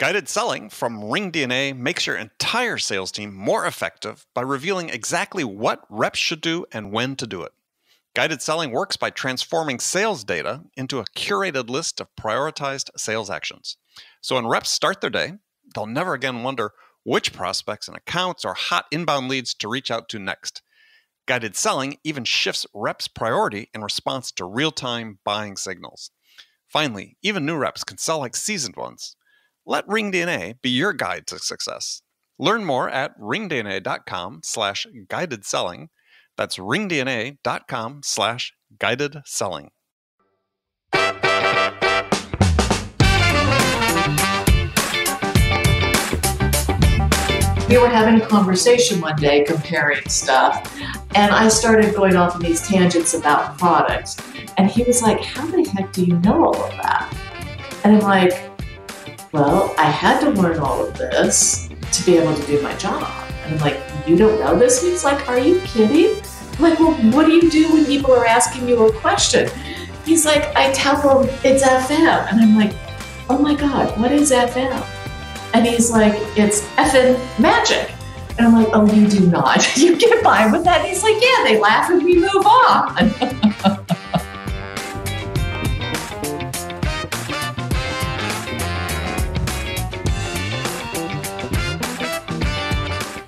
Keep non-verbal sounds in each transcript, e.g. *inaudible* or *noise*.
Guided selling from RingDNA makes your entire sales team more effective by revealing exactly what reps should do and when to do it. Guided selling works by transforming sales data into a curated list of prioritized sales actions. So when reps start their day, they'll never again wonder which prospects and accounts or hot inbound leads to reach out to next. Guided selling even shifts reps' priority in response to real time buying signals. Finally, even new reps can sell like seasoned ones. Let RingDNA be your guide to success. Learn more at ringdna.com slash guided selling. That's ringdna.com slash guided selling. we were having a conversation one day comparing stuff, and I started going off on these tangents about products. And he was like, How the heck do you know all of that? And I'm like, Well, I had to learn all of this to be able to do my job. And I'm like, You don't know this? He's like, Are you kidding? I'm like, Well, what do you do when people are asking you a question? He's like, I tell them it's FM. And I'm like, Oh my God, what is FM? And he's like, it's effing magic. And I'm like, oh, you do not. *laughs* You get by with that. And he's like, yeah, they laugh and we move on. *laughs*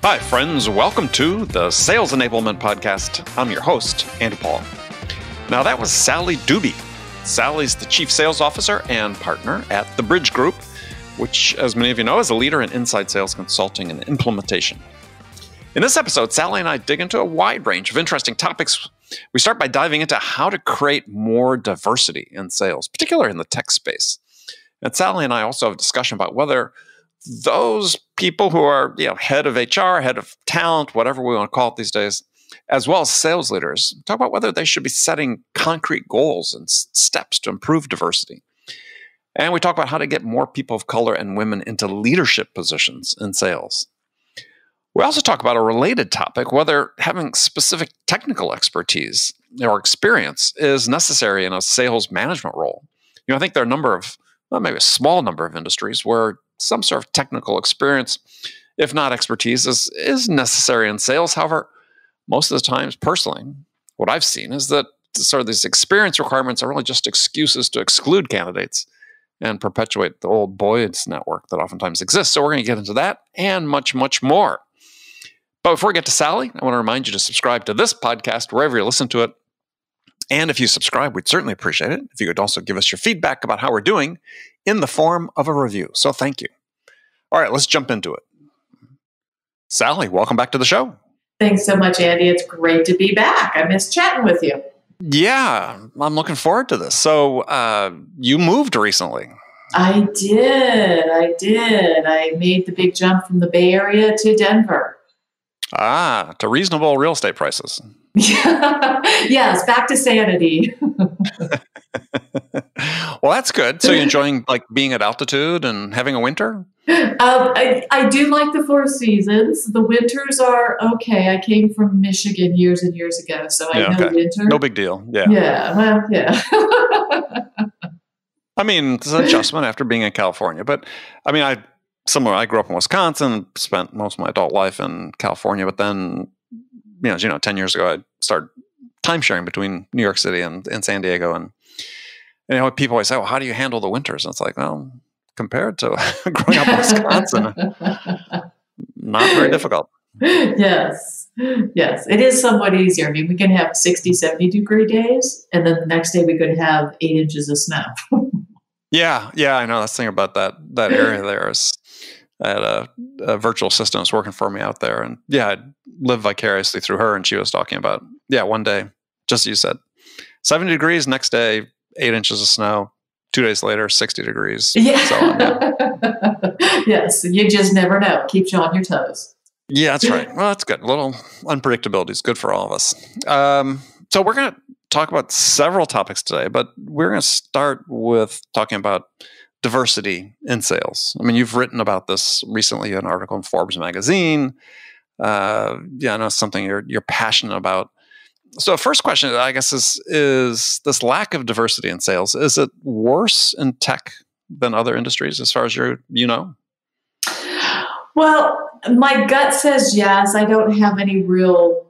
Hi, friends. Welcome to the Sales Enablement Podcast. I'm your host, Andy Paul. Now, that was Sally Duby. Sally's the Chief Sales Officer and partner at The Bridge Group, which, as many of you know, is a leader in inside sales consulting and implementation. In this episode, Sally and I dig into a wide range of interesting topics. We start by diving into how to create more diversity in sales, particularly in the tech space. And Sally and I also have a discussion about whether those people who are you know head of HR, head of talent, whatever we want to call it these days, as well as sales leaders, talk about whether they should be setting concrete goals and steps to improve diversity. And we talk about how to get more people of color and women into leadership positions in sales. We also talk about a related topic whether having specific technical expertise or experience is necessary in a sales management role. You know, I think there are a number of, well, maybe a small number of industries where some sort of technical experience, if not expertise, is, is necessary in sales. However, most of the times, personally, what I've seen is that sort of these experience requirements are really just excuses to exclude candidates and perpetuate the old boys network that oftentimes exists. So we're going to get into that and much, much more. But before we get to Sally, I want to remind you to subscribe to this podcast wherever you listen to it. And if you subscribe, we'd certainly appreciate it if you could also give us your feedback about how we're doing in the form of a review. So thank you. All right, let's jump into it. Sally, welcome back to the show. Thanks so much, Andy. It's great to be back. I miss chatting with you. Yeah, I'm looking forward to this. So, uh, you moved recently. I did. I did. I made the big jump from the Bay Area to Denver. Ah, to reasonable real estate prices. *laughs* yes, back to sanity. *laughs* well, that's good. So you're enjoying like being at altitude and having a winter? Um, I, I do like the four seasons. The winters are okay. I came from Michigan years and years ago, so I yeah, know okay. winter. No big deal. Yeah. Yeah. Well, yeah. *laughs* I mean, it's an adjustment after being in California, but I mean, I somewhere I grew up in Wisconsin, spent most of my adult life in California, but then, you know, you know, ten years ago, I started time sharing between New York City and, and San Diego, and you know, people always say, "Well, how do you handle the winters?" And it's like, well, compared to *laughs* growing up in Wisconsin, *laughs* not very difficult. Yes. Yes, it is somewhat easier. I mean, we can have 60, 70 degree days, and then the next day we could have eight inches of snow. *laughs* yeah, yeah, I know. That's the thing about that that area there is I had a, a virtual assistant was working for me out there, and yeah, I lived vicariously through her, and she was talking about yeah, one day, just as you said, seventy degrees, next day, eight inches of snow, two days later, 60 degrees. *laughs* Yeah. So on, yeah. *laughs* yes. You just never know. Keeps you on your toes. Yeah, that's right. *laughs* Well, that's good. A little unpredictability is good for all of us. Um, so we're going to talk about several topics today, but we're going to start with talking about diversity in sales. I mean, you've written about this recently, in an article in Forbes magazine. Uh, yeah, I know it's something you're you're passionate about so first question i guess is is this lack of diversity in sales is it worse in tech than other industries as far as you you know Well, my gut says yes. I don't have any real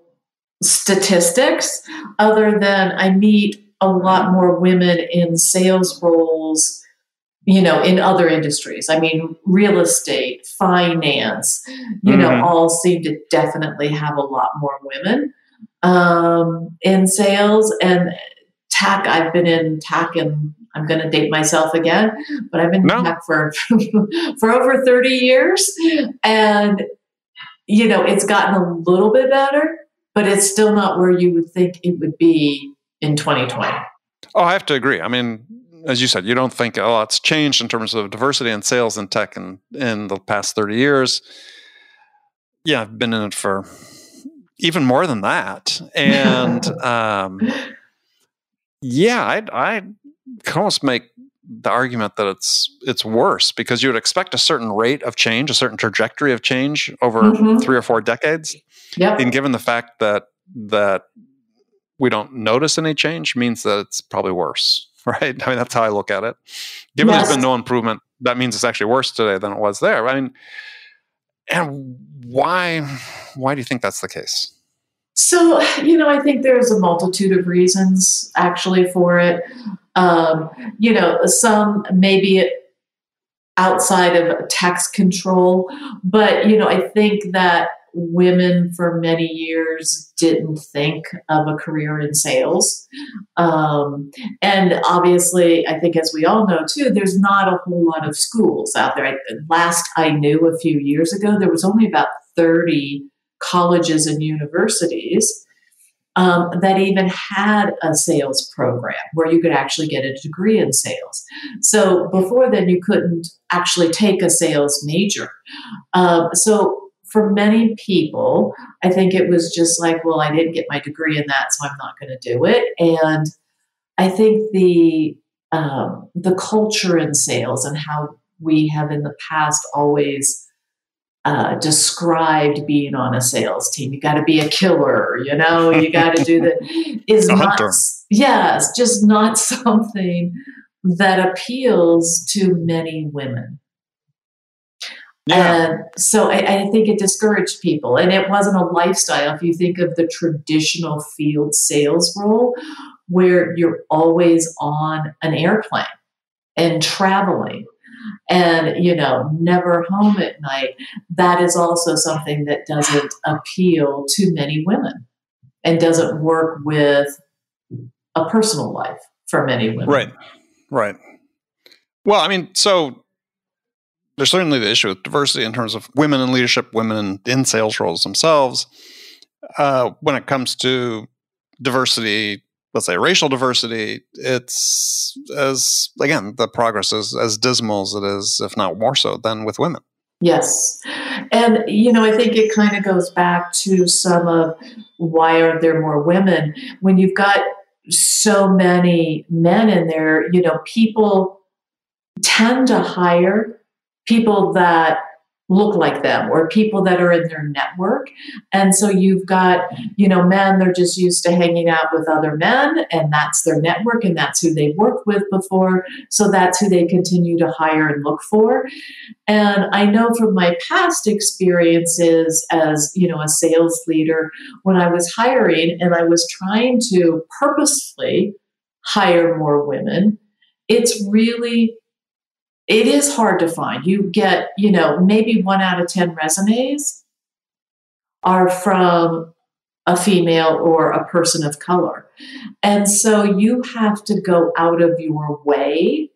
statistics other than I meet a lot more women in sales roles you know in other industries. I mean real estate finance you mm-hmm. know all seem to definitely have a lot more women um, in sales. And tech i've been in tech and i'm going to date myself again but i've been no. in tech for *laughs* for over 30 years. And you know it's gotten a little bit better but it's still not where you would think it would be in 2020 oh i have to agree. I mean as you said, you don't think a lot's changed in terms of diversity and sales and tech in, in the past 30 years. Yeah, I've been in it for even more than that. And *laughs* um, yeah, I I can almost make the argument that it's it's worse because you would expect a certain rate of change, a certain trajectory of change over mm-hmm. three or four decades. Yeah. And given the fact that that we don't notice any change means that it's probably worse. *laughs* right? I mean, that's how I look at it. Given yes. there's been no improvement, that means it's actually worse today than it was there. I mean, and why why do you think that's the case? So, you know, I think there's a multitude of reasons actually for it. Um, you know, some maybe outside of tax control, but you know, I think that women for many years didn't think of a career in sales. Um, and obviously, I think, as we all know too, there's not a whole lot of schools out there. last I knew a few years ago, there was only about 30 colleges and universities. Um, that even had a sales program where you could actually get a degree in sales. So before then, you couldn't actually take a sales major. Um, so for many people, I think it was just like, well, I didn't get my degree in that, so I'm not going to do it. And I think the um, the culture in sales and how we have in the past always uh, described being on a sales team. You got to be a killer, you know. You got to do that. *laughs* Is not yes, just not *laughs* something that appeals to many women. Yeah. And so I, I, think it discouraged people. And it wasn't a lifestyle. If you think of the traditional field sales role, where you're always on an airplane and traveling and you know never home at night that is also something that doesn't appeal to many women and doesn't work with a personal life for many women right right well i mean so there's certainly the issue with diversity in terms of women in leadership, women in, sales roles themselves. Uh, when it comes to diversity, let's say racial diversity, it's as again the progress is as dismal as it is, if not more so, than with women. Yes, and you know I think it kind of goes back to some of why are there more women when you've got so many men in there. You know, people tend to hire people that look like them or people that are in their network. And so you've got, you know, men, they're just used to hanging out with other men and that's their network and that's who they worked with before. So that's who they continue to hire and look for. And I know from my past experiences as, you know, a sales leader, when I was hiring and I was trying to purposefully hire more women, it's really it is hard to find. You get, you know, maybe one out of 10 resumes are from a female or a person of color. And so you have to go out of your way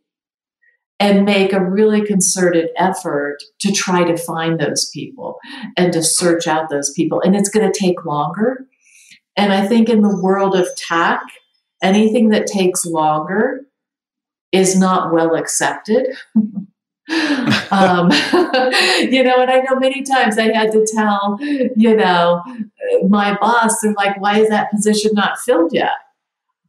and make a really concerted effort to try to find those people and to search out those people. And it's going to take longer. And I think in the world of tech, anything that takes longer is not well accepted. *laughs* um, *laughs* you know, and I know many times I had to tell, you know, my boss, they're like, why is that position not filled yet?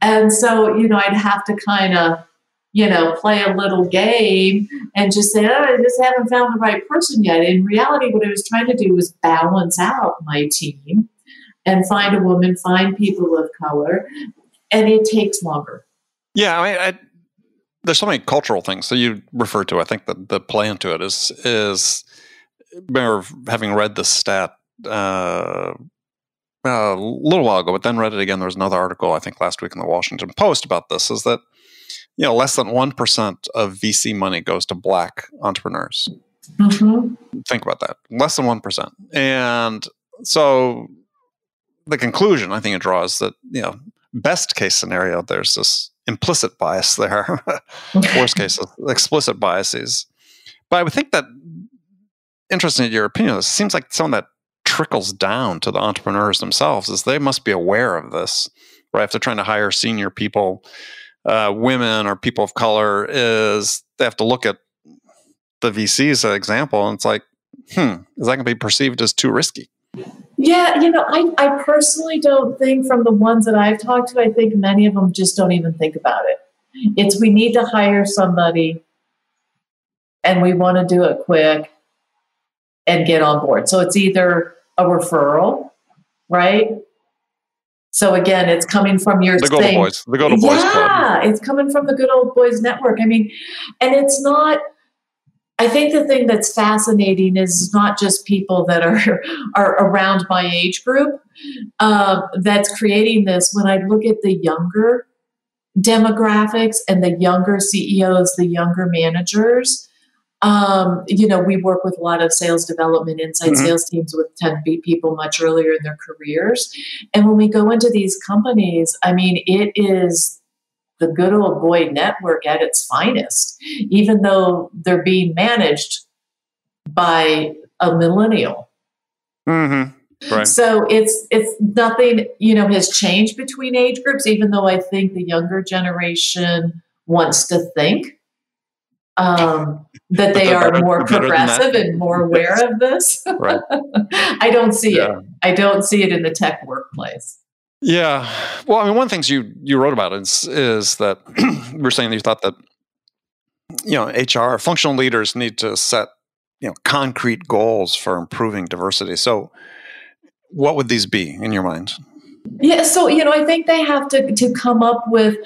And so, you know, I'd have to kind of, you know, play a little game and just say, oh, I just haven't found the right person yet. In reality, what I was trying to do was balance out my team and find a woman, find people of color, and it takes longer. Yeah, I I, there's so many cultural things that you refer to. I think that the play into it is is remember having read this stat uh, a little while ago, but then read it again. There was another article, I think, last week in the Washington Post about this. Is that you know less than one percent of VC money goes to Black entrepreneurs. Mm-hmm. Think about that. Less than one percent, and so the conclusion I think it draws that you know best case scenario there's this implicit bias there. *laughs* Worst *laughs* case, explicit biases. But I would think that interesting in your opinion. It seems like some of that trickles down to the entrepreneurs themselves is they must be aware of this right if they're trying to hire senior people uh, women or people of color is they have to look at the vcs an example and it's like hmm is that going to be perceived as too risky yeah you know I, I personally don't think from the ones that i've talked to i think many of them just don't even think about it it's we need to hire somebody and we want to do it quick and get on board so it's either a referral, right? So again, it's coming from your the Good Old Boys, the Good Old Boys yeah, it's coming from the Good Old Boys Network. I mean, and it's not. I think the thing that's fascinating is not just people that are *laughs* are around my age group um, that's creating this. When I look at the younger demographics and the younger CEOs, the younger managers, um, you know, we work with a lot of sales development, inside mm-hmm. sales teams with tend to be people much earlier in their careers. And when we go into these companies, I mean, it is the good old boy network at its finest, even though they're being managed by a millennial. Mm-hmm. Right. So it's it's nothing you know has changed between age groups, even though I think the younger generation wants to think um, that they are *laughs* better, more progressive and more aware of this. right. *laughs* I don't see yeah. it. I don't see it in the tech workplace. Yeah. Well, I mean, one of the things you you wrote about is is that *clears throat* were saying that you thought that you know HR functional leaders need to set you know concrete goals for improving diversity. So, what would these be in your mind? Yeah. So you know, I think they have to to come up with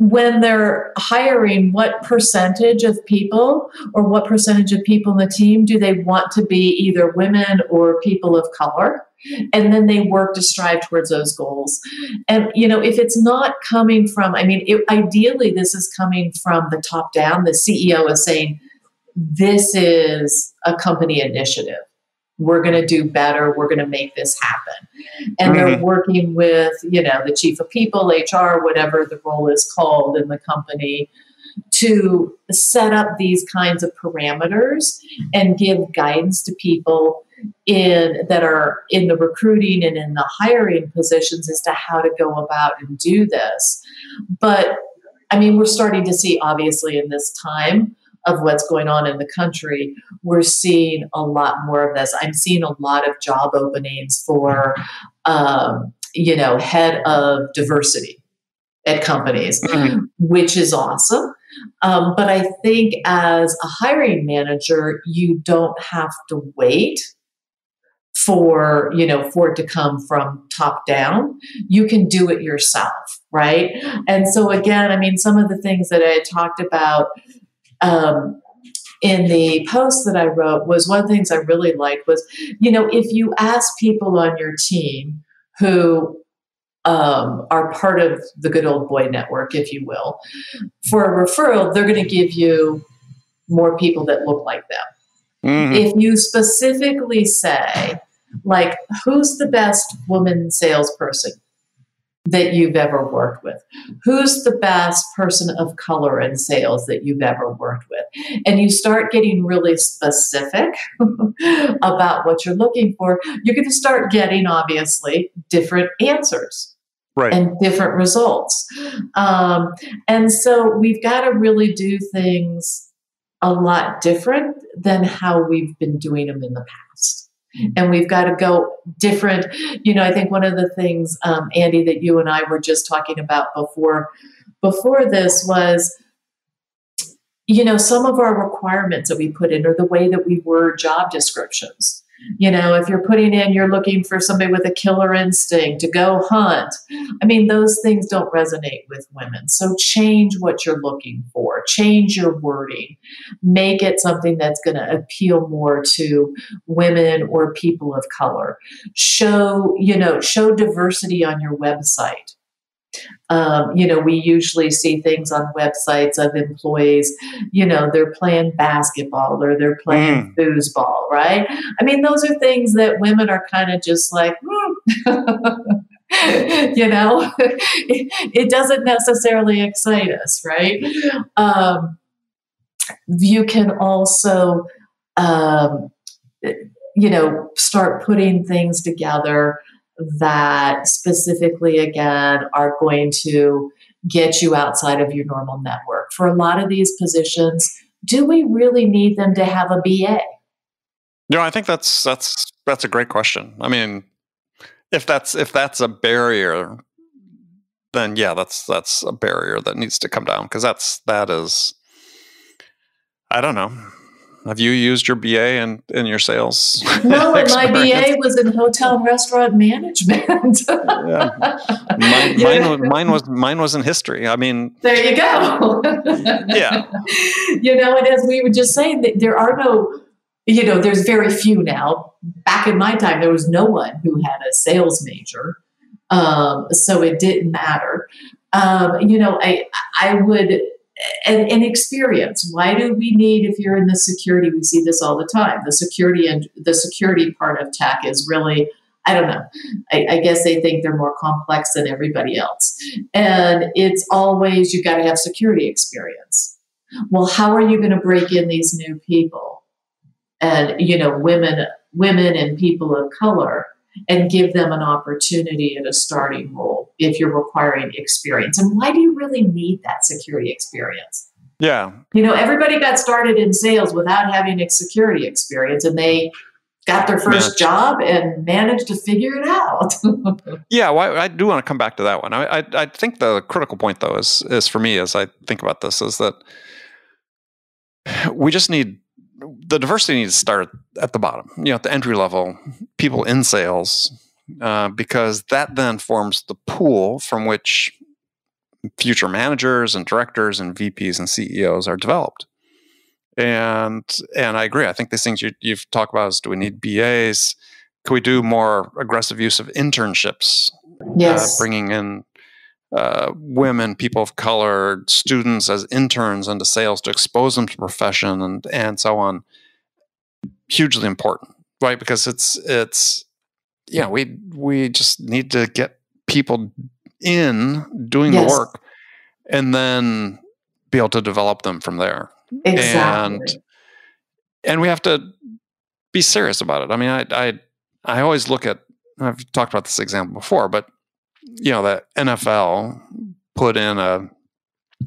when they're hiring, what percentage of people or what percentage of people in the team do they want to be either women or people of color? And then they work to strive towards those goals. And, you know, if it's not coming from, I mean, it, ideally, this is coming from the top down. The CEO is saying, this is a company initiative we're going to do better we're going to make this happen and mm-hmm. they're working with you know the chief of people hr whatever the role is called in the company to set up these kinds of parameters and give guidance to people in that are in the recruiting and in the hiring positions as to how to go about and do this but i mean we're starting to see obviously in this time of what's going on in the country, we're seeing a lot more of this. I'm seeing a lot of job openings for, um, you know, head of diversity at companies, mm-hmm. which is awesome. Um, but I think as a hiring manager, you don't have to wait for you know for it to come from top down you can do it yourself right and so again i mean some of the things that i talked about um, in the post that I wrote was one of the things I really liked was, you know, if you ask people on your team who um, are part of the good old boy network, if you will, for a referral, they're going to give you more people that look like them. Mm-hmm. If you specifically say, like, who's the best woman salesperson? that you've ever worked with? Who's the best person of color in sales that you've ever worked with? And you start getting really specific *laughs* about what you're looking for, you're going to start getting, obviously, different answers. Right. And different results. Um, and so we've got to really do things a lot different than how we've been doing them in the past and we've got to go different you know i think one of the things um, andy that you and i were just talking about before before this was you know some of our requirements that we put in or the way that we word job descriptions You know, if you're putting in, you're looking for somebody with a killer instinct to go hunt. I mean, those things don't resonate with women. So change what you're looking for, change your wording, make it something that's going to appeal more to women or people of color. Show, you know, show diversity on your website. Um, you know, we usually see things on websites of employees, you know, they're playing basketball or they're playing mm. foosball, right? I mean, those are things that women are kind of just like, mm. *laughs* you know, it, *laughs* it, doesn't necessarily excite us, right? Um, you can also, um, you know, start putting things together that specifically, again, are going to get you outside of your normal network. For a lot of these positions, do we really need them to have a BA? No, I think that's that's that's a great question. I mean, if that's if that's a barrier, then yeah, that's that's a barrier that needs to come down because that's that is I don't know. Have you used your BA in, in your sales? No, and my BA was in hotel and restaurant management. yeah. Mine, *laughs* yeah. mine, was, mine was mine was in history. I mean, there you go. yeah. *laughs* You know, and as we were just saying, that there are no, you know, there's very few now. Back in my time, there was no one who had a sales major, um, so it didn't matter. Um, you know, I I would and, experience. Why do we need, if you're in the security, we see this all the time. The security and the security part of tech is really, I don't know. I, I guess they think they're more complex than everybody else. And it's always you've got to have security experience. Well, how are you going to break in these new people? And you know, women, women and people of color and give them an opportunity at a starting role if you're requiring experience. And why do you really need that security experience? Yeah. You know, everybody got started in sales without having a security experience and they got their first job and managed to figure it out. *laughs* yeah, well, I do want to come back to that one. I, I, I think the critical point, though, is is for me as I think about this, is that we just need the diversity needs to start at the bottom, you know, at the entry level, people in sales, uh, because that then forms the pool from which future managers and directors and VPs and CEOs are developed. And and I agree. I think these things you, you've talked about is do we need BAs? Can we do more aggressive use of internships? Yes, uh, bringing in uh, women, people of color, students as interns into sales to expose them to profession and and so on. Hugely important, right? Because it's it's yeah, we we just need to get people in doing yes. the work, and then be able to develop them from there. Exactly. And and we have to be serious about it. I mean, I I I always look at I've talked about this example before, but you know, the NFL put in a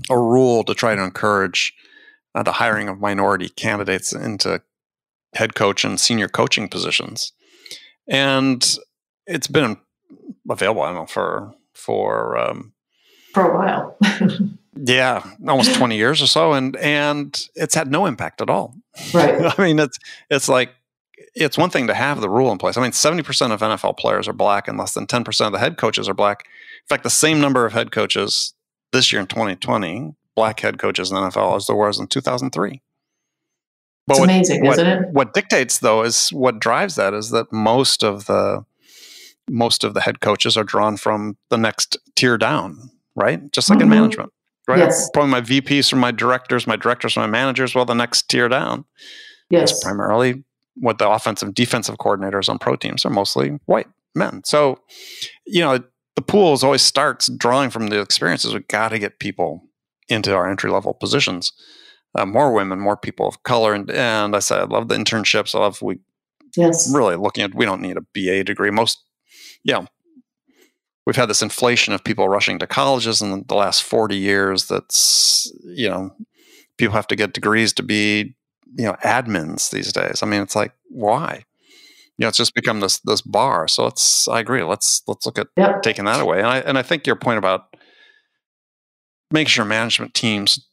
a rule to try to encourage uh, the hiring of minority candidates into head coach and senior coaching positions, and it's been available. I don't know for for um, for a while. *laughs* yeah, almost twenty years or so, and and it's had no impact at all. Right. *laughs* I mean, it's it's like it's one thing to have the rule in place. I mean, 70% of NFL players are black and less than 10% of the head coaches are black. In fact, the same number of head coaches this year in 2020, black head coaches in the NFL, as there was in 2003. But it's what, amazing, what, isn't it? What dictates though is what drives that is that most of the most of the head coaches are drawn from the next tier down, right? Just like mm-hmm. in management, right? Yes. Probably my VPs from my directors, my directors from my managers. Well, the next tier down yes. is primarily what the offensive defensive coordinators on pro teams are mostly white men. So, you know, the pool always starts drawing from the experiences. We've got to get people into our entry level positions. Uh, more women, more people of color, and, and I said I love the internships. I love we yes really looking at we don't need a BA degree. Most yeah, we've had this inflation of people rushing to colleges in the last forty years. That's you know people have to get degrees to be you know admins these days. I mean, it's like why? You know, it's just become this this bar. So let's. I agree. Let's let's look at taking that away. And I and I think your point about making sure management teams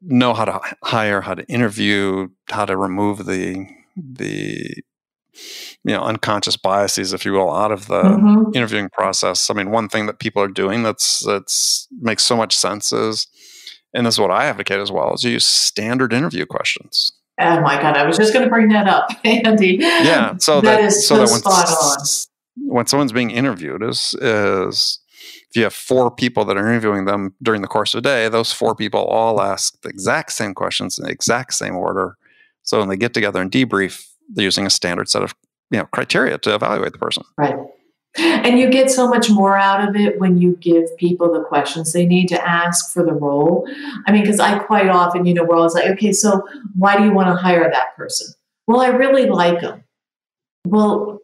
know how to hire, how to interview, how to remove the the you know unconscious biases, if you will, out of the mm-hmm. interviewing process. I mean, one thing that people are doing that's that's makes so much sense is, and this is what I advocate as well, is you use standard interview questions. Oh my god, I was just going to bring that up, *laughs* Andy. Yeah, so that, that is so, so that spot on. When someone's being interviewed, is is if you have four people that are interviewing them during the course of a day, those four people all ask the exact same questions in the exact same order. So when they get together and debrief, they're using a standard set of you know criteria to evaluate the person. Right. And you get so much more out of it when you give people the questions they need to ask for the role. I mean, because I quite often, you know, we're always like, okay, so why do you want to hire that person? Well, I really like them. Well,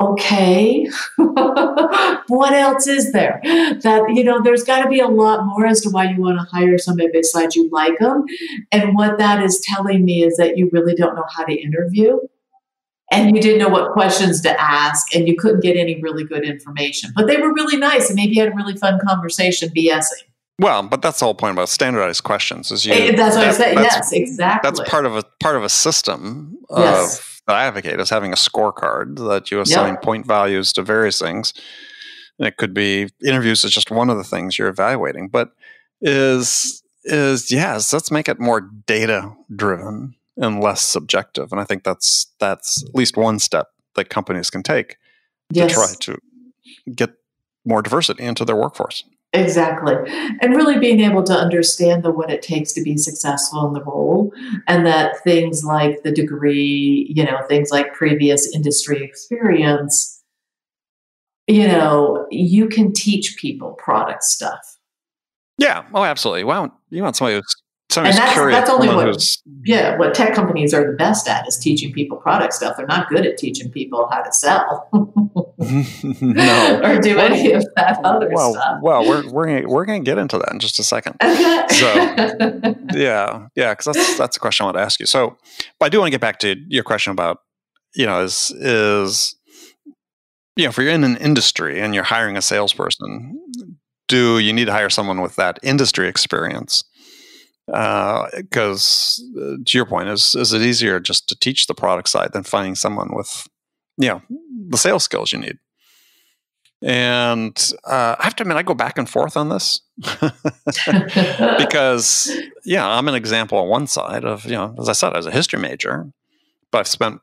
okay *laughs* what else is there that you know there's got to be a lot more as to why you want to hire somebody besides you like them and what that is telling me is that you really don't know how to interview and you didn't know what questions to ask and you couldn't get any really good information but they were really nice and maybe you had a really fun conversation bsing well, but that's the whole point about standardized questions. Is you? Eh, that's what that, I said. Yes, exactly. That's part of a part of a system of yes that I advocate is having a scorecard that you assign yep. point values to various things. And it could be interviews is just one of the things you're evaluating, but is is yes, let's make it more data driven and less subjective. And I think that's that's at least one step that companies can take yes. to try to get more diversity into their workforce. Exactly. And really being able to understand the what it takes to be successful in the role and that things like the degree, you know, things like previous industry experience, you know, you can teach people product stuff. Yeah. Oh, absolutely. Well, you want somebody who's and that's, that's only what yeah what tech companies are the best at is teaching people product stuff. They're not good at teaching people how to sell. *laughs* *laughs* No. Or do well, any of that other well, stuff. well we're, we're, gonna, we're gonna get into that in just a second. *laughs* So yeah yeah because that's that's a question i want to ask you. So but i do want to get back to your question about you know is is you know if you're in an industry and you're hiring a salesperson do you need to hire someone with that industry experience because uh, uh, to your point, is is it easier just to teach the product side than finding someone with, you know, the sales skills you need? And uh, I have to admit, I go back and forth on this *laughs* because, yeah, I'm an example on one side of, you know, as I said, I was a history major, but I've spent,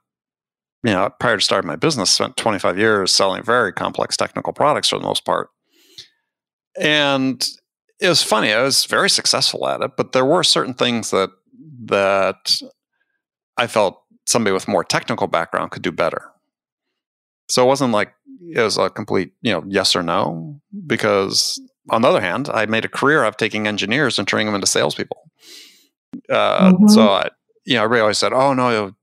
you know, prior to starting my business, spent 25 years selling very complex technical products for the most part. And it was funny. I was very successful at it, but there were certain things that that I felt somebody with more technical background could do better. So it wasn't like it was a complete, you know, yes or no. Because on the other hand, I made a career of taking engineers and turning them into salespeople. Uh, mm-hmm. So I, you know, everybody always said, "Oh no,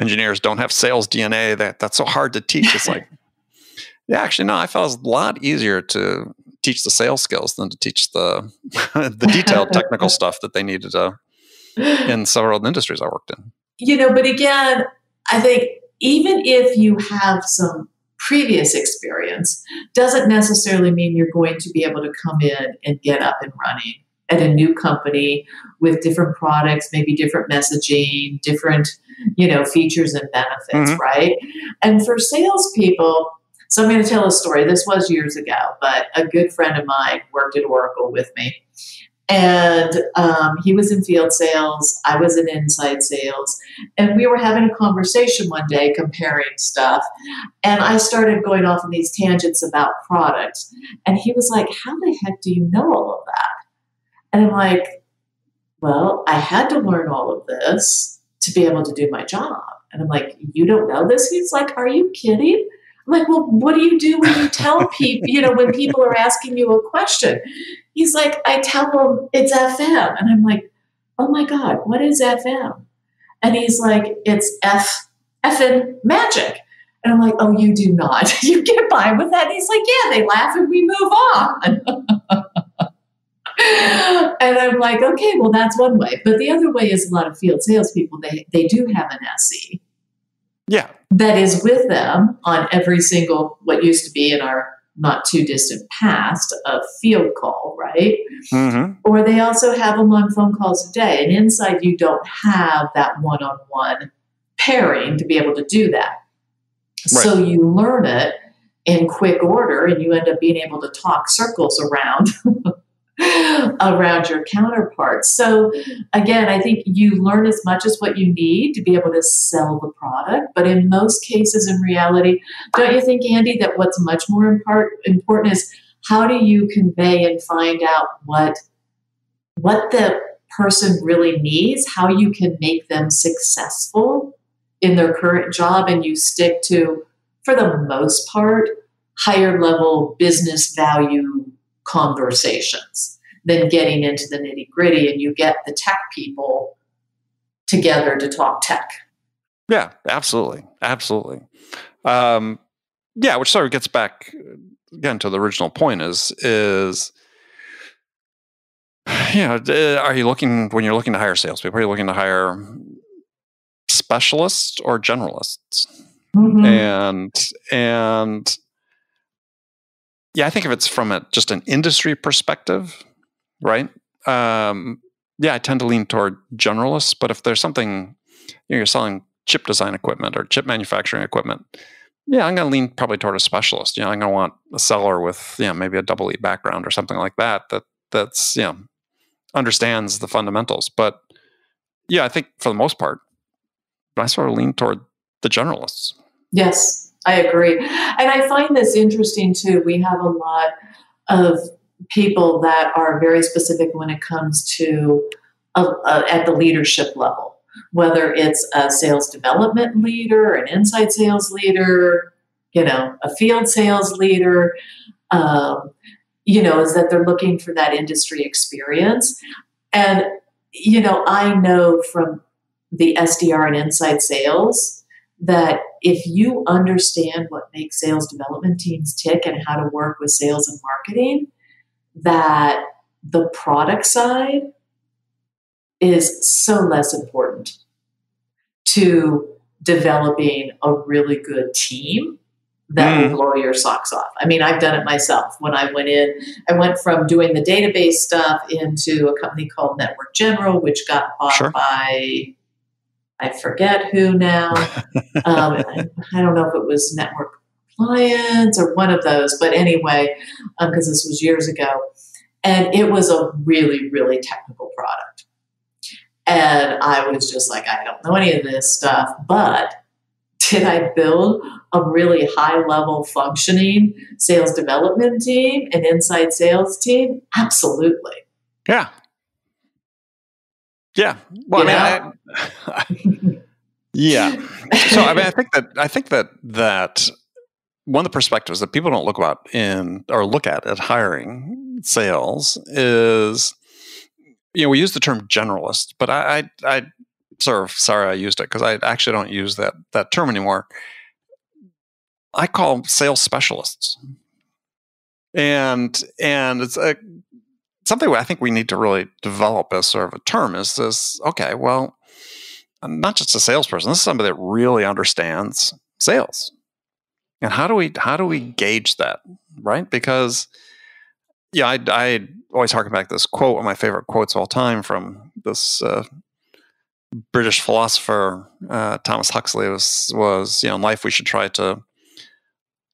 engineers don't have sales DNA. That that's so hard to teach." It's like, *laughs* yeah, actually, no. I felt it was a lot easier to teach the sales skills than to teach the *laughs* the detailed technical *laughs* stuff that they needed to in several industries I worked in. You know, but again, I think even if you have some previous experience, doesn't necessarily mean you're going to be able to come in and get up and running at a new company with different products, maybe different messaging, different, you know, features and benefits, mm-hmm. right? And for salespeople, so I'm going to tell a story. This was years ago, but a good friend of mine worked at Oracle with me. And um, he was in field sales. I was in inside sales. And we were having a conversation one day comparing stuff. And I started going off on these tangents about products. And he was like, How the heck do you know all of that? And I'm like, Well, I had to learn all of this to be able to do my job. And I'm like, You don't know this? He's like, Are you kidding? I'm like, well, what do you do when you tell *laughs* people, you know, when people are asking you a question? He's like, I tell them it's FM. And I'm like, oh my God, what is FM? And he's like, it's F, effing magic. And I'm like, oh, you do not. *laughs* you get by with that. And he's like, yeah, they laugh and we move on. *laughs* and I'm like, okay, well, that's one way. But the other way is a lot of field salespeople, they, they do have an SE. Yeah. That is with them on every single, what used to be in our not too distant past, a field call, right? Mm-hmm. Or they also have them on phone calls a day. And inside, you don't have that one on one pairing to be able to do that. Right. So you learn it in quick order and you end up being able to talk circles around *laughs* *laughs* around your counterparts. So again, I think you learn as much as what you need to be able to sell the product, but in most cases in reality, don't you think Andy that what's much more important is how do you convey and find out what what the person really needs, how you can make them successful in their current job and you stick to for the most part higher level business value conversations than getting into the nitty gritty and you get the tech people together to talk tech. Yeah, absolutely. Absolutely. Um, yeah, which sort of gets back again to the original point is is *sighs* you know, are you looking when you're looking to hire salespeople? Are you looking to hire specialists or generalists? Mm-hmm. And and yeah, I think if it's from a, just an industry perspective, right? Um, yeah, I tend to lean toward generalists. But if there's something you know, you're selling chip design equipment or chip manufacturing equipment, yeah, I'm going to lean probably toward a specialist. You know, I'm going to want a seller with you know maybe a double E background or something like that. That that's you know understands the fundamentals. But yeah, I think for the most part, I sort of lean toward the generalists. Yes, I agree. And I find this interesting too. We have a lot of people that are very specific when it comes to uh, uh, at the leadership level, whether it's a sales development leader, an inside sales leader, you know, a field sales leader. Um, you know, is that they're looking for that industry experience. And, you know, I know from the SDR and inside sales that if you understand what makes sales development teams tick and how to work with sales and marketing, that the product side is so less important to developing a really good team that mm. will blow your socks off. I mean, I've done it myself. When I went in, I went from doing the database stuff into a company called Network General, which got bought sure. by I forget who now. um, I, *laughs* I, don't know if it was Network Clients or one of those, but anyway, because um, this was years ago, and it was a really, really technical product. And I was just like, I don't know any of this stuff, but did I build a really high level functioning sales development team and inside sales team? Absolutely. Yeah. Yeah. Well, you I mean, I, yeah. So I mean, I think that I think that that one of the perspectives that people don't look about in or look at at hiring sales is, you know, we use the term generalist, but I I, I sort of sorry I used it because I actually don't use that that term anymore. I call sales specialists, and and it's a, something I think we need to really develop as sort of a term. Is this okay? Well, I'm not just a salesperson. This is somebody that really understands sales, and how do we how do we gauge that, right? Because yeah, I, I always harken back to this quote, one of my favorite quotes of all time from this uh, British philosopher uh, Thomas Huxley was was you know in life we should try to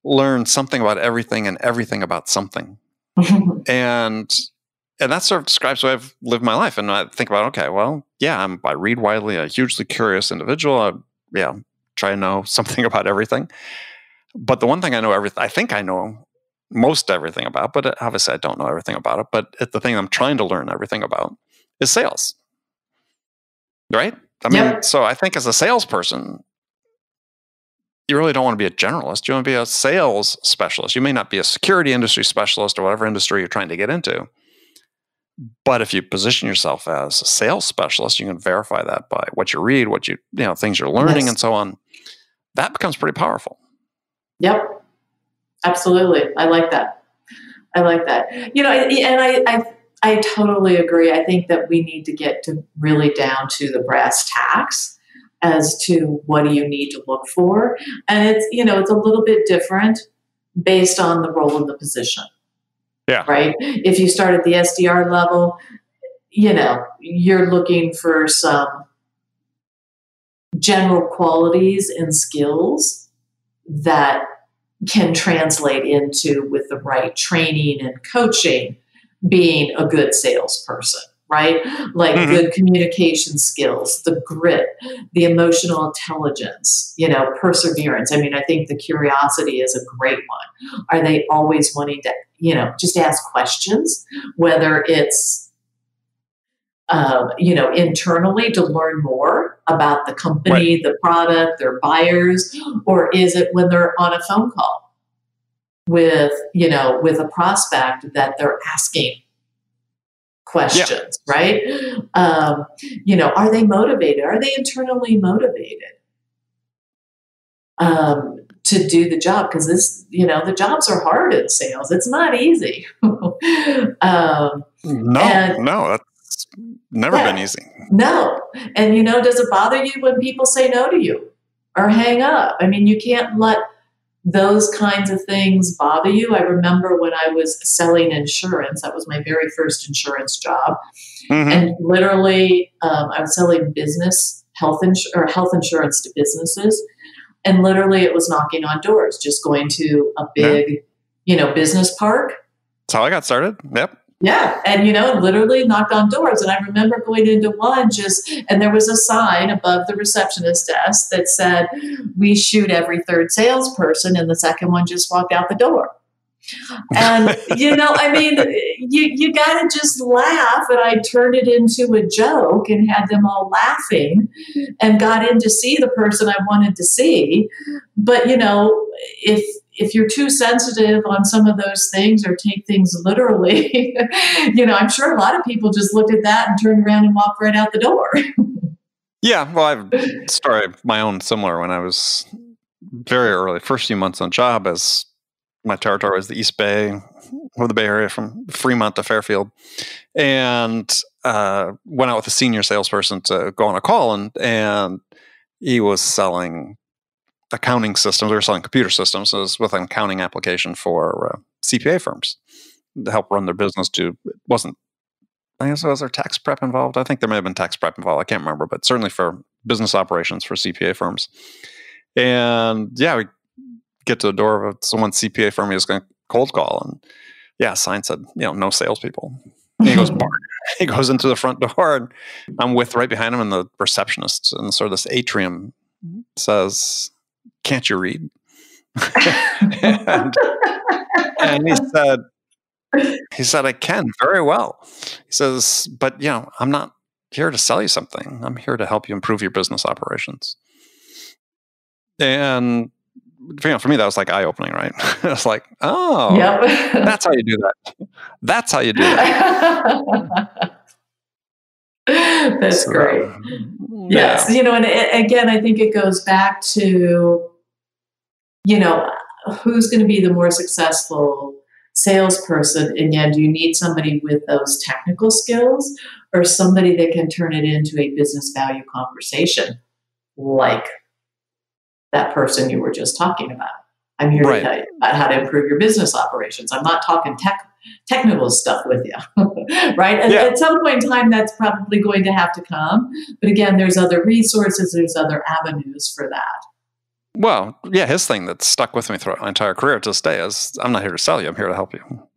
learn something about everything and everything about something, *laughs* and and that sort of describes the way I've lived my life. And I think about okay, well, yeah, I'm I read widely, a hugely curious individual. I, yeah, try to know *laughs* something about everything. But the one thing I know everything I think I know most everything about, but uh, obviously I don't know everything about it. But the thing I'm trying to learn everything about is sales right? I mean, so I think as a salesperson, you really don't want to be a generalist. You want to be a sales specialist. You may not be a security industry specialist or whatever industry you're trying to get into. But if you position yourself as a sales specialist, you can verify that by what you read, what you, you know, things you're learning yes. and so on. That becomes pretty powerful. Yep. Absolutely. I like that. I like that. You know, and I, I I totally agree. I think that we need to get to really down to the brass tacks as to what do you need to look for. And it's, you know, it's a little bit different based on the role in the position. Yeah. Right? If you start at the SDR level, you know, you're looking for some general qualities and skills that can translate into with the right training and coaching being a good salesperson right like mm-hmm. good communication skills the grit the emotional intelligence you know perseverance i mean i think the curiosity is a great one are they always wanting to you know just ask questions whether it's um, you know, internally to learn more about the company, right. the product, their buyers, or is it when they're on a phone call with, you know, with a prospect that they're asking questions, yeah. right? Um, you know, are they motivated? Are they internally motivated? Um, to do the job because this, you know, the jobs are hard in sales. It's not easy. *laughs* um, no, and, no, that's never yeah. been easy. No. And you know, does it bother you when people say no to you or hang up? I mean, you can't let those kinds of things bother you. I remember when I was selling insurance, that was my very first insurance job. Mm-hmm. And literally, um, I was selling business health ins- or health insurance to businesses. And literally, it was knocking on doors, just going to a big, yeah. you know, business park. That's how I got started. Yep. Yeah. And, you know, literally knocked on doors. And I remember going into one just, and there was a sign above the receptionist desk that said, We shoot every third salesperson. And the second one just walked out the door. And, *laughs* you know, I mean, you, you got to just laugh. And I turned it into a joke and had them all laughing and got in to see the person I wanted to see. But, you know, if, if you're too sensitive on some of those things or take things literally, *laughs* you know, I'm sure a lot of people just looked at that and turned around and walked right out the door. yeah, well, I've started my own similar when I was very early, first few months on job as my territory was the East Bay or the Bay Area from Fremont to Fairfield, and uh, went out with a senior salesperson to go on a call, and and he was selling accounting systems. We were selling computer systems with an accounting application for uh, CPA firms to help run their business. To it wasn't. I guess was there tax prep involved? I think there may have been tax prep involved. I can't remember, but certainly for business operations for CPA firms. And yeah, we get to the door of someone's CPA firm. He was going to cold call, and yeah, sign said, you know, no salespeople. And he goes, *laughs* *laughs* he goes into the front door, and I'm with right behind him, and the receptionist and sort of this atrium says, can't you read? and, *laughs* *laughs* and he said, he said, I can very well. He says, but you know, I'm not here to sell you something. I'm here to help you improve your business operations. And you know, for me, that was like eye opening, right? *laughs* it's like, oh, yep. that's how you do that. That's how you do that. that's so, great. Yes, you know, and it, again, I think it goes back to you know, who's going to be the more successful salesperson? And yeah, do you need somebody with those technical skills or somebody that can turn it into a business value conversation like that person you were just talking about? I'm here right. to tell you about how to improve your business operations. I'm not talking tech technical stuff with you, *laughs* right? At, yeah. at, some point in time, that's probably going to have to come. But again, there's other resources, there's other avenues for that. Well, yeah, his thing that stuck with me throughout my entire career to this day is I'm not here to sell you, I'm here to help you.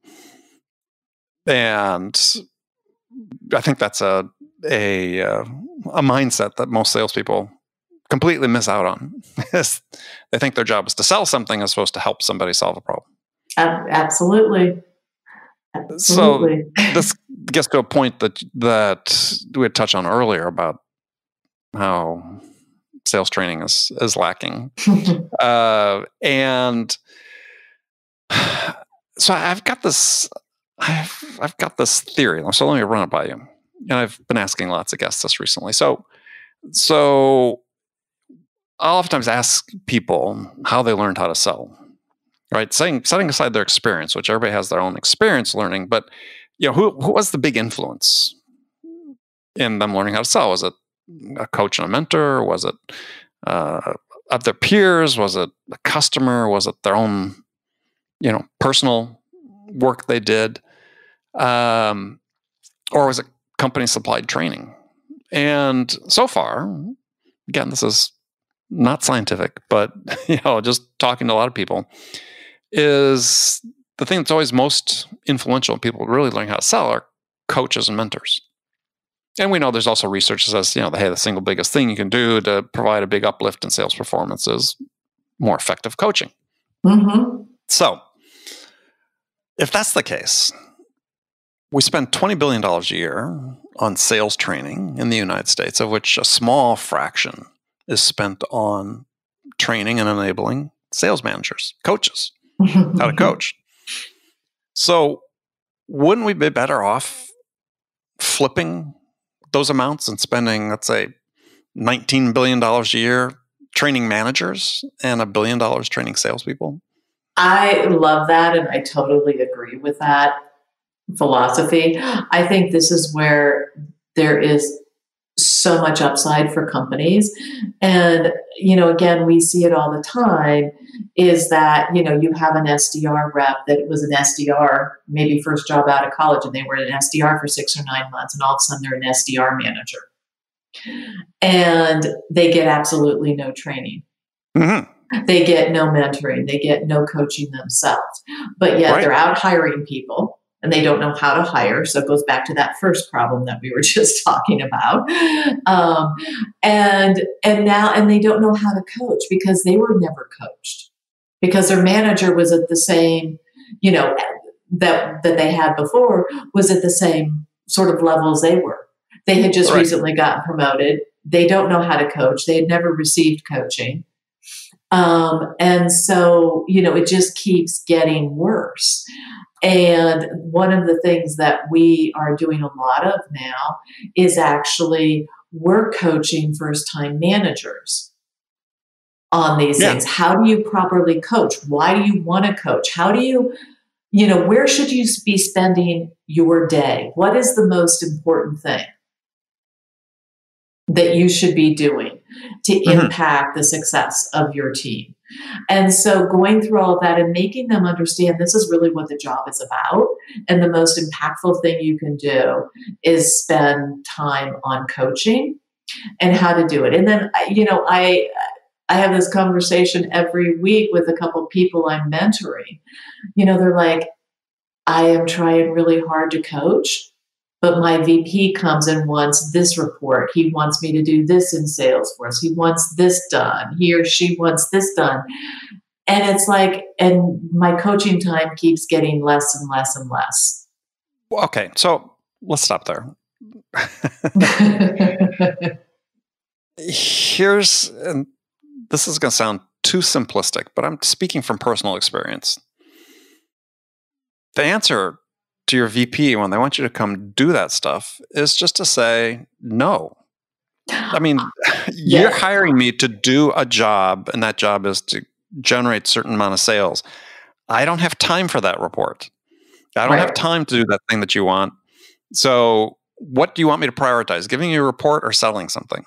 And I think that's a a uh, a mindset that most salespeople completely miss out on. *laughs* they think their job is to sell something as opposed to help somebody solve a problem. Absolutely. Absolutely. So this gets to a point that that we had touched on earlier about how sales training is is lacking. *laughs* uh, and *sighs* so I've got this I've I've got this theory. So let me run it by you. And I've been asking lots of guests this recently. So so I'll oftentimes ask people how they learned how to sell. Right? Saying setting aside their experience, which everybody has their own experience learning, but you know, who who was the big influence in them learning how to sell? Was it a coach and a mentor? Was it uh, of their peers? Was it a customer? Was it their own, you know, personal work they did? Um, or was it company supplied training? And so far, again, this is not scientific, but *laughs* you know, just talking to a lot of people, is the thing that's always most influential in people really learning how to sell are coaches and mentors. And we know there's also research that says, you know, hey, the single biggest thing you can do to provide a big uplift in sales performance is more effective coaching. Mm-hmm. So, if that's the case, we spend $20 billion a year on sales training in the United States, of which a small fraction is spent on training and enabling sales managers, coaches, how to *laughs* coach. So, wouldn't we be better off flipping those amounts and spending, let's say, $19 billion a year training managers and a billion dollars training salespeople? I love that. And I totally agree with that philosophy. I think this is where there is so much upside for companies. And, you know, again, we see it all the time is that, you know, you have an SDR rep that was an SDR, maybe first job out of college, and they were an SDR for six or nine months, and all of a sudden they're an SDR manager. And they get absolutely no training. Mm-hmm. They get no mentoring, they get no coaching themselves. But yet right. they're out hiring people and they don't know how to hire. So it goes back to that first problem that we were *laughs* just talking about. Um, and and now and they don't know how to coach because they were never coached because their manager was at the same, you know, that that they had before was at the same sort of level as they were. They had just right. recently gotten promoted. They don't know how to coach. They had never received coaching. Um, and so, you know, it just keeps getting worse. And one of the things that we are doing a lot of now is actually we're coaching first time managers on these yeah. things. How do you properly coach? Why do you want to coach? How do you, you know, where should you be spending your day? What is the most important thing? that you should be doing to mm-hmm. impact the success of your team. And so going through all of that and making them understand this is really what the job is about. And the most impactful thing you can do is spend time on coaching and how to do it. And then, you know, I, I have this conversation every week with a couple people I'm mentoring. You know, they're like, I am trying really hard to coach, but my VP comes and wants this report. He wants me to do this in Salesforce. He wants this done. He or she wants this done. And it's like, and my coaching time keeps getting less and less and less. Okay, so let's stop there. Here's, and this is going to sound too simplistic, but I'm speaking from personal experience. The answer to your VP when they want you to come do that stuff is just to say no. I mean, yeah. *gasps* *laughs* you're hiring me to do a job, and that job is to generate certain amount of sales. I don't have time for that report. I don't right. have time to do that thing that you want. So, what do you want me to prioritize? Giving you a report or selling something?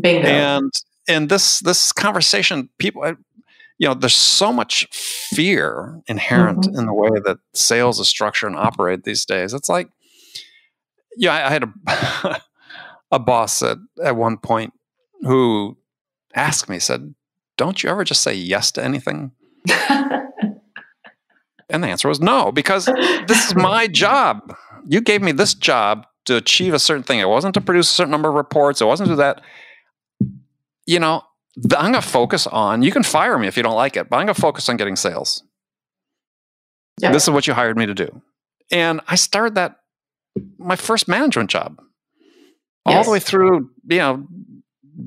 Bingo. And and this this conversation, people you know, there's so much fear inherent mm-hmm. in the way that sales is structured and operate these days. It's like, yeah, I, I had a *laughs* a boss at at one point who asked me, said, "Don't you ever just say yes to anything?" and the answer was no, because this is my *laughs* job. You gave me this job to achieve a certain thing. It wasn't to produce a certain number of reports. It wasn't to do that. You know, I'm going to focus on, you can fire me if you don't like it, but I'm going to focus on getting sales. Yeah. This is what you hired me to do. And I started that, my first management job, yes. all the way through, you know,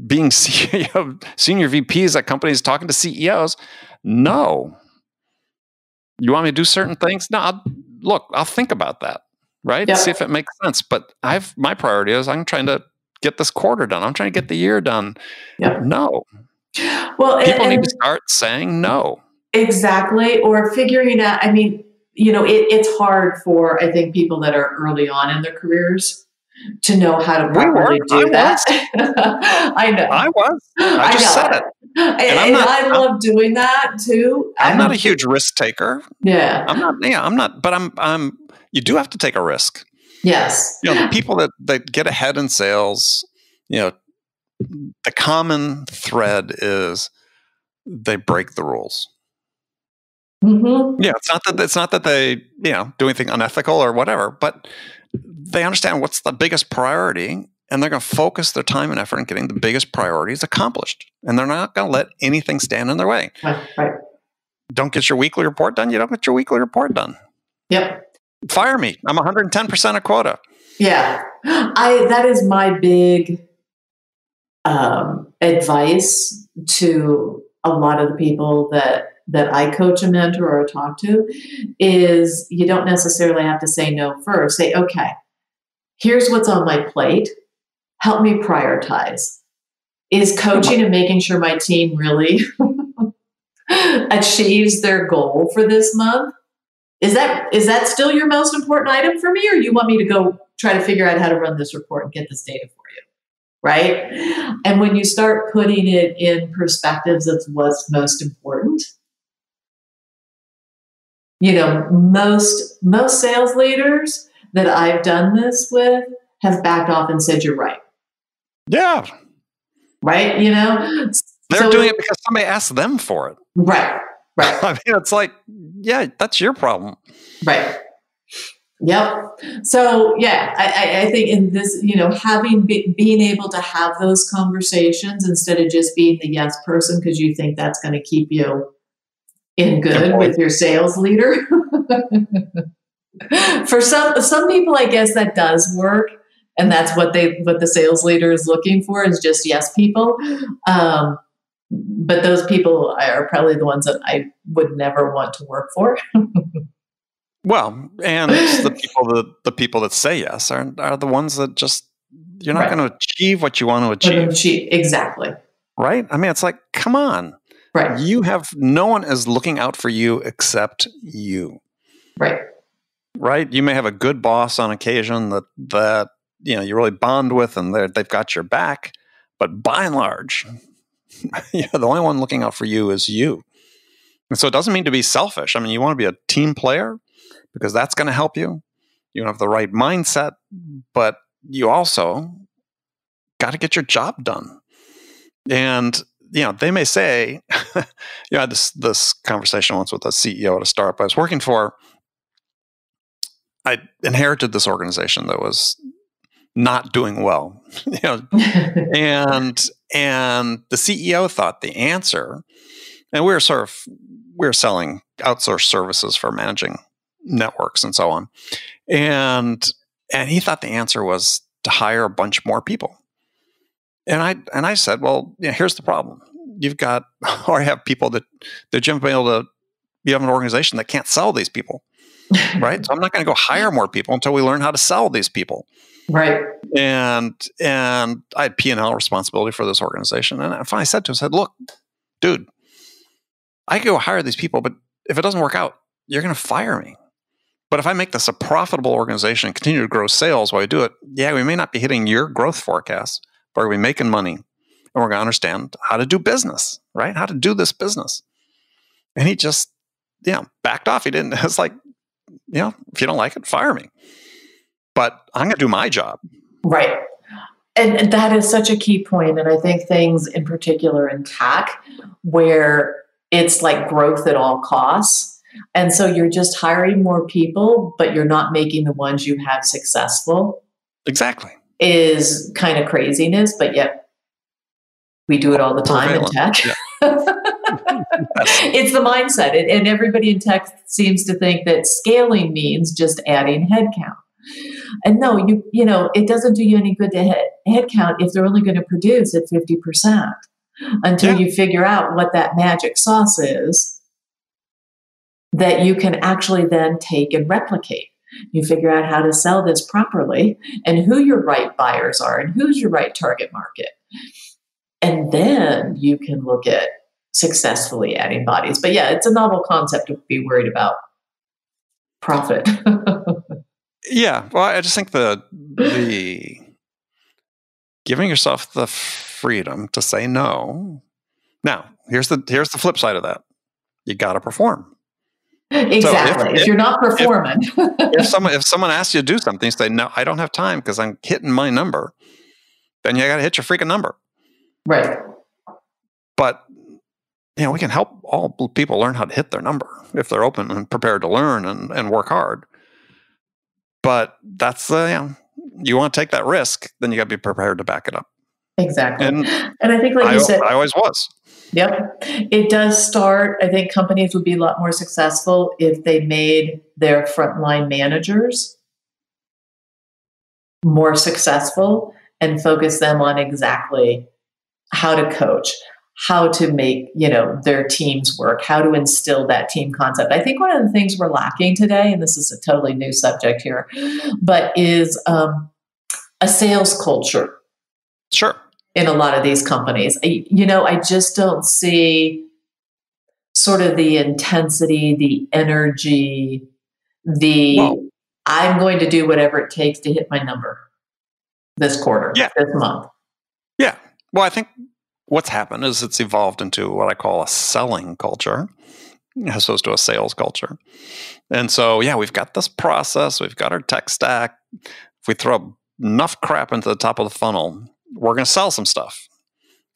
being *laughs* CEO, senior VPs at companies, talking to CEOs. No. You want me to do certain things? No, I'll, look, I'll think about that, right? Yeah. See if it makes sense. But I've, my priority is I'm trying to get this quarter done. I'm trying to get the year done. Yep. No. Well, people and, need to start saying no. Exactly. Or figuring out, I mean, you know, it, it's hard for, I think, people that are early on in their careers to know how to properly do I that. *laughs* I know. I was. I just I said it. And, and not, I love I'm, doing that too. I'm, I'm not a huge risk taker. Yeah. I'm not, yeah, I'm not, but I'm, I'm, you do have to take a risk. Yes. You know, the people that, that get ahead in sales, you know, the common thread is they break the rules. Mm-hmm. Yeah, it's not that it's not that they you know do anything unethical or whatever, but they understand what's the biggest priority, and they're going to focus their time and effort in getting the biggest priorities accomplished, and they're not going to let anything stand in their way. Right, right. Don't get your weekly report done, you don't get your weekly report done. Yep. Fire me. I'm 110 percent of quota. Yeah, I that is my big um, advice to a lot of the people that that I coach a mentor or talk to is you don't necessarily have to say no first. Say, okay, here's what's on my plate. Help me prioritize. Is coaching and making sure my team really *laughs* achieves their goal for this month? Is that is that still your most important item for me, or you want me to go try to figure out how to run this report and get this data for you? Right. And when you start putting it in perspectives of what's most important, you know, most most sales leaders that I've done this with have backed off and said, You're right. Yeah. Right? You know? They're so, doing it because somebody asked them for it. Right. *laughs* Right. I mean, it's like, yeah, that's your problem. Right. Yep. So yeah, I, I think in this, you know, having be, being able to have those conversations instead of just being the yes person because you think that's going to keep you in good with your sales leader. *laughs* For some some people, I guess that does work, and that's what they what the sales leader is looking for is just yes people. Um, but those people are probably the ones that I would never want to work for. *laughs* well, and the people that the people that say yes are are the ones that just you're not right. going to achieve what you want to achieve. achieve. Exactly. Right? I mean, it's like, come on. Right. You have no one is looking out for you except you. Right. Right. You may have a good boss on occasion that that you know you really bond with, and they've got your back. But by and large, *laughs* know, the only one looking out for you is you. And so it doesn't mean to be selfish. I mean, you want to be a team player because that's going to help you. You have the right mindset, but you also got to get your job done. And you know, they may say, *laughs* you know, I had this this conversation once with a CEO at a startup I was working for. I inherited this organization that was not doing well, *laughs* you know, and and the CEO thought the answer, and we were sort of we were selling outsourced services for managing networks and so on, and and he thought the answer was to hire a bunch more people. And I and I said, well, yeah, here's the problem. You've got *laughs* or I have people that that jump able to you have an organization that can't sell these people. *laughs* right? So I'm not going to go hire more people until we learn how to sell these people. Right. And and I had P and L responsibility for this organization. And I finally said to him, I said, look, dude, I can go hire these people, but if it doesn't work out, you're going to fire me. But if I make this a profitable organization and continue to grow sales while I do it, yeah, we may not be hitting your growth forecasts, but we're making money and we're going to understand how to do business, right? How to do this business. And he just, yeah, backed off. He didn't, *laughs* it's like, you know, if you don't like it, fire me. But I'm going to do my job. Right. And that is such a key point. And I think things in particular in tech where it's like growth at all costs. And so you're just hiring more people, but you're not making the ones you have successful. Exactly is kind of craziness, but yet we do it all the time Prevalent. in tech. Yeah. *laughs* it's the mindset. And, and everybody in tech seems to think that scaling means just adding headcount. And no, you you know, it doesn't do you any good to hit headcount if they're only going to produce at 50% until yeah. you figure out what that magic sauce is that you can actually then take and replicate. You figure out how to sell this properly and who your right buyers are and who's your right target market. And then you can look at successfully adding bodies. But yeah, it's a novel concept to be worried about profit. *laughs* yeah. Well, I just think the the giving yourself the freedom to say no. Now, here's the here's the flip side of that. You got to perform. Exactly. So if, if, you're not performing, if, if, someone if someone asks you to do something, you say, "No, I don't have time because I'm hitting my number." Then you got to hit your freaking number. Right. But you know, we can help all people learn how to hit their number if they're open and prepared to learn and, and work hard. But that's uh, the, you you want to take that risk, then you got to be prepared to back it up. Exactly. And, and I think, like I, you said, I always was. Yep. It does start, I think companies would be a lot more successful if they made their frontline managers more successful and focus them on exactly how to coach, how to make, you know, their teams work, how to instill that team concept. I think one of the things we're lacking today, and this is a totally new subject here, but is um, a sales culture. Sure in a lot of these companies. You know, I just don't see sort of the intensity, the energy, the I'm going to do whatever it takes to hit my number this quarter, yeah. this month. Yeah. Well, I think what's happened is it's evolved into what I call a selling culture as opposed to a sales culture. And so, yeah, we've got this process, we've got our tech stack. If we throw enough crap into the top of the funnel, we're going to sell some stuff.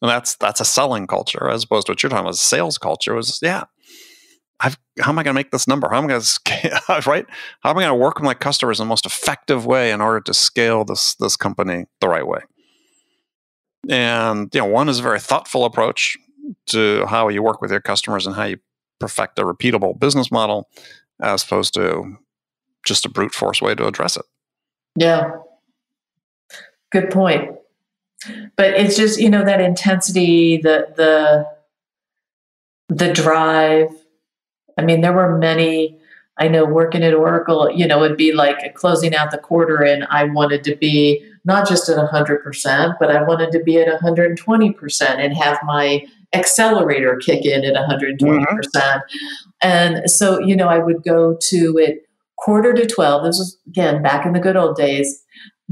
And that's that's a selling culture as opposed to what you're talking about. Sales culture was yeah. I've, how am I going to make this number? How am I going to scale? *laughs* Right? How am I going to work with my customers in the most effective way in order to scale this this company the right way? And you know, one is a very thoughtful approach to how you work with your customers and how you perfect a repeatable business model, as opposed to just a brute force way to address it. Yeah, good point. But it's just you know that intensity the the the drive. I mean there were many i know working at oracle you know it'd be like closing out the quarter and i wanted to be not just at 100% but i wanted to be at 120% and have my accelerator kick in at 120% mm-hmm. and so you know i would go to it quarter to 12 this was again back in the good old days.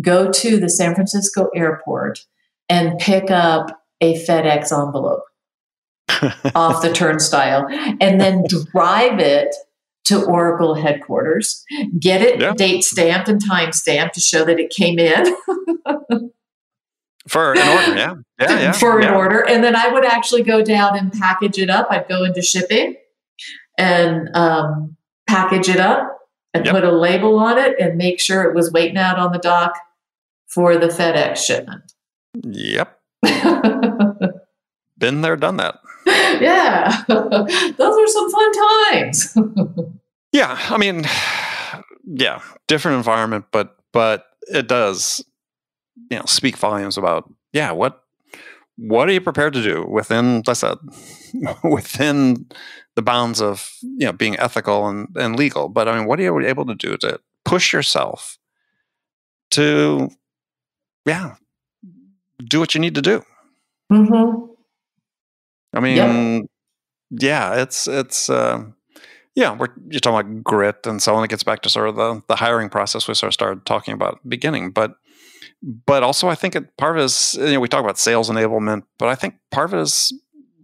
Go to the san francisco airport and pick up a FedEx envelope *laughs* off the turnstile and then drive it to Oracle headquarters, get it yeah. date stamped and time stamped to show that it came in. *laughs* For an order, yeah. Yeah, yeah. For an order. And then I would actually go down and package it up. I'd go into shipping and um, package it up and yep. put a label on it and make sure it was waiting out on the dock for the FedEx shipment. Yep. *laughs* Been there, done that. *laughs* Yeah. *laughs* Those are some fun times. *laughs* yeah. I mean, yeah, different environment, but but it does, you know, speak volumes about yeah, what what are you prepared to do within let's say within the bounds of you know being ethical and, and legal but i mean what are you able to do to push yourself to yeah do what you need to do. Mm-hmm. I mean, yep. yeah, it's it's uh, yeah, we're you're talking about grit and so on. It gets back to sort of the the hiring process we sort of started talking about beginning, but but also I think it, part of it is you know we talk about sales enablement, but I think part of it is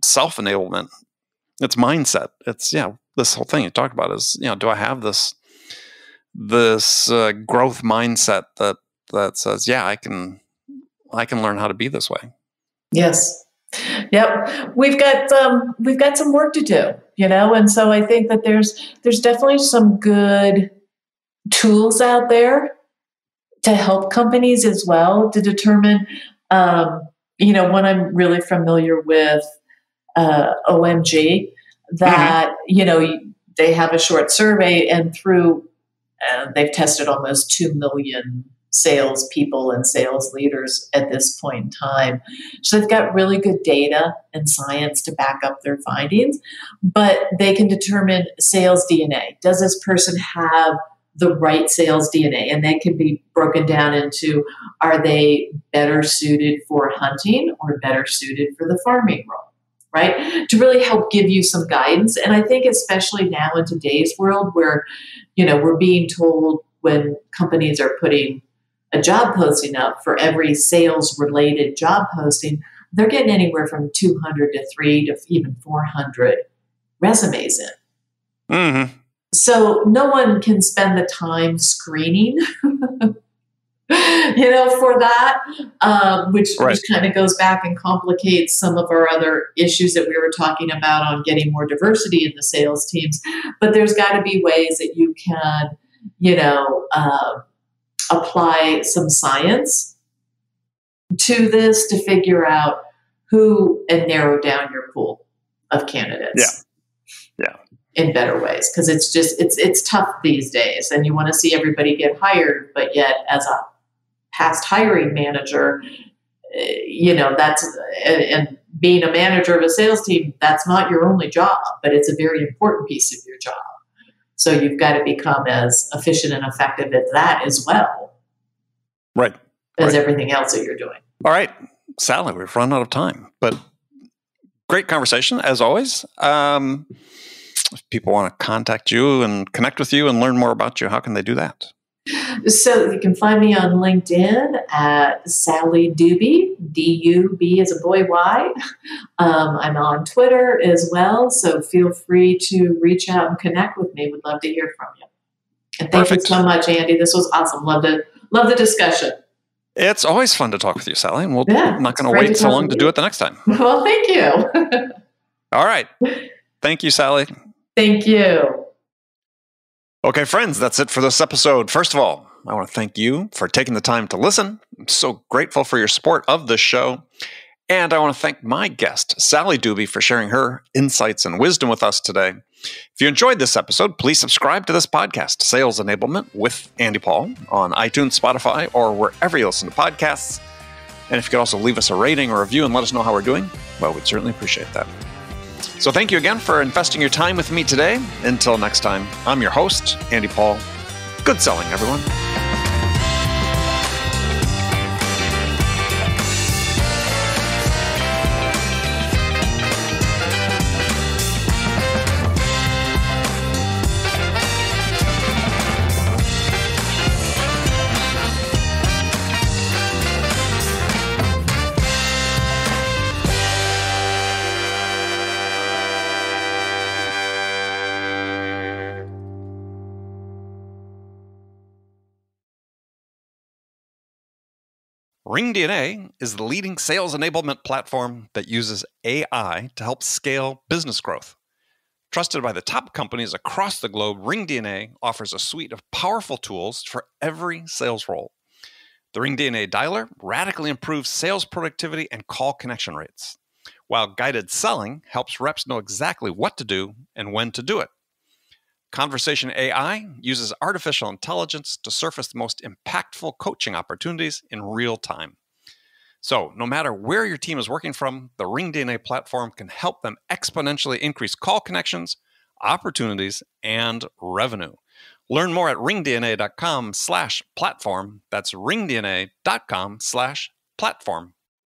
self enablement. It's mindset. It's yeah, this whole thing you talk about is you know do I have this this uh, growth mindset that that says yeah I can I can learn how to be this way. Yes. Yep. We've got um, we've got some work to do, you know, and so I think that there's there's definitely some good tools out there to help companies as well to determine um, you know, one I'm really familiar with uh, OMG that, mm-hmm. you know, they have a short survey and through uh, they've tested almost 2 million salespeople and sales leaders at this point in time. So they've got really good data and science to back up their findings, but they can determine sales DNA. Does this person have the right sales DNA? And that can be broken down into are they better suited for hunting or better suited for the farming role? Right? To really help give you some guidance. And I think, especially now in today's world where, you know, we're being told when companies are putting a job posting up for every sales related job posting, they're getting anywhere from 200 to 3 to even 400 resumes in. Mm-hmm. So no one can spend the time screening *laughs* you know, for that, um, which, Right. which kind of goes back and complicates some of our other issues that we were talking about on getting more diversity in the sales teams. But there's got to be ways that you can, you know, um apply some science to this to figure out who and narrow down your pool of candidates. Yeah. Yeah. In better ways, because it's just it's it's tough these days, and you want to see everybody get hired, but yet as a past hiring manager, eh, you know that's and, and being a manager of a sales team, that's not your only job, but it's a very important piece of your job. So you've got to become as efficient and effective at that as well Right. as Right. everything else that you're doing. All right, Sally, we've run out of time, but great conversation as always. Um, if people want to contact you and connect with you and learn more about you, how can they do that? So you can find me on LinkedIn at Sally Duby, D U B as a boy Y. Um, I'm on Twitter as well, so feel free to reach out and connect with me. Would love to hear from you. And thank Perfect. you so much, Andy. This was awesome. Love the love the discussion. It's always fun to talk with you, Sally, and we'll, Yeah, I'm not going to wait so long to do it the next time. *laughs* Well, thank you. All right. *laughs* Thank you, Sally. thank you. Okay, friends, that's it for this episode. First of all, I want to thank you for taking the time to listen. I'm so grateful for your support of this show. And I want to thank my guest, Sally Duby, for sharing her insights and wisdom with us today. If you enjoyed this episode, please subscribe to this podcast, Sales Enablement with Andy Paul, on iTunes, Spotify, or wherever you listen to podcasts. And if you could also leave us a rating or review and let us know how we're doing, well, we'd certainly appreciate that. So thank you again for investing your time with me today. Until next time, I'm your host, Andy Paul. Good selling, everyone. RingDNA is the leading sales enablement platform that uses AI to help scale business growth. Trusted by the top companies across the globe, RingDNA offers a suite of powerful tools for every sales role. The RingDNA dialer radically improves sales productivity and call connection rates, while guided selling helps reps know exactly what to do and when to do it. Conversation AI uses artificial intelligence to surface the most impactful coaching opportunities in real time. So, no matter where your team is working from, the RingDNA platform can help them exponentially increase call connections, opportunities, and revenue. Learn more at ringdna.com slash platform. That's ringdna.com slash platform.